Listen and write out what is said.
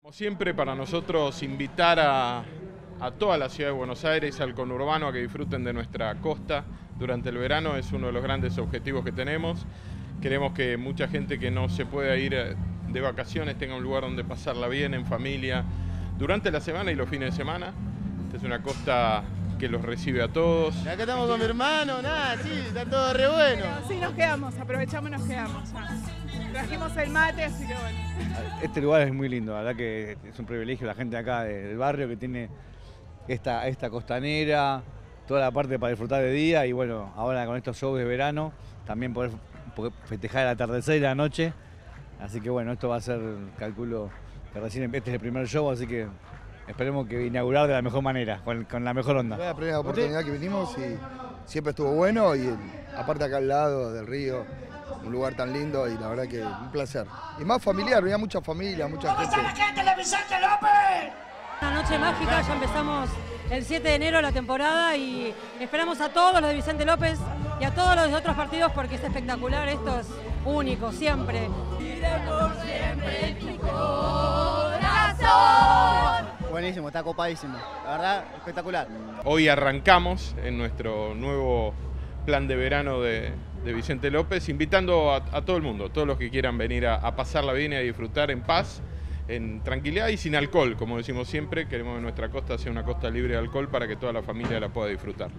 Como siempre, para nosotros invitar a, toda la ciudad de Buenos Aires, al conurbano, a que disfruten de nuestra costa durante el verano, es uno de los grandes objetivos que tenemos. Queremos que mucha gente que no se pueda ir eh, de vacaciones tenga un lugar donde pasarla bien, en familia, durante la semana y los fines de semana. Esta es una costa que los recibe a todos. Y acá estamos con mi hermano, nada, sí, está todo re bueno. Sí, nos quedamos, aprovechamos y nos quedamos. ya. Trajimos el mate, así que bueno. Este lugar es muy lindo, la verdad que es un privilegio la gente acá de- del barrio que tiene esta, esta costanera, toda la parte para disfrutar de día y bueno, ahora con estos shows de verano también poder poder festejar el atardecer y la noche. Así que bueno, esto va a ser, calculo que recién este es el primer show, así que esperemos que inaugurar de la mejor manera, con, con la mejor Fue onda. la primera oportunidad que vinimos y siempre estuvo bueno y el- aparte acá al lado del río, un lugar tan lindo y la verdad que un placer. Y más familiar, había mucha familia, mucha gente. Una noche mágica, ya empezamos el 7 de enero la temporada y esperamos a todos los de Vicente López y a todos los de otros partidos porque es espectacular, esto es único, siempre. Está copadísimo. La verdad, espectacular. Hoy arrancamos en nuestro nuevo plan de verano de, Vicente López, invitando a, a todo el mundo, todos los que quieran venir a, a pasarla bien y a disfrutar en paz, en tranquilidad y sin alcohol, como decimos siempre, queremos que nuestra costa sea una costa libre de alcohol para que toda la familia la pueda disfrutar.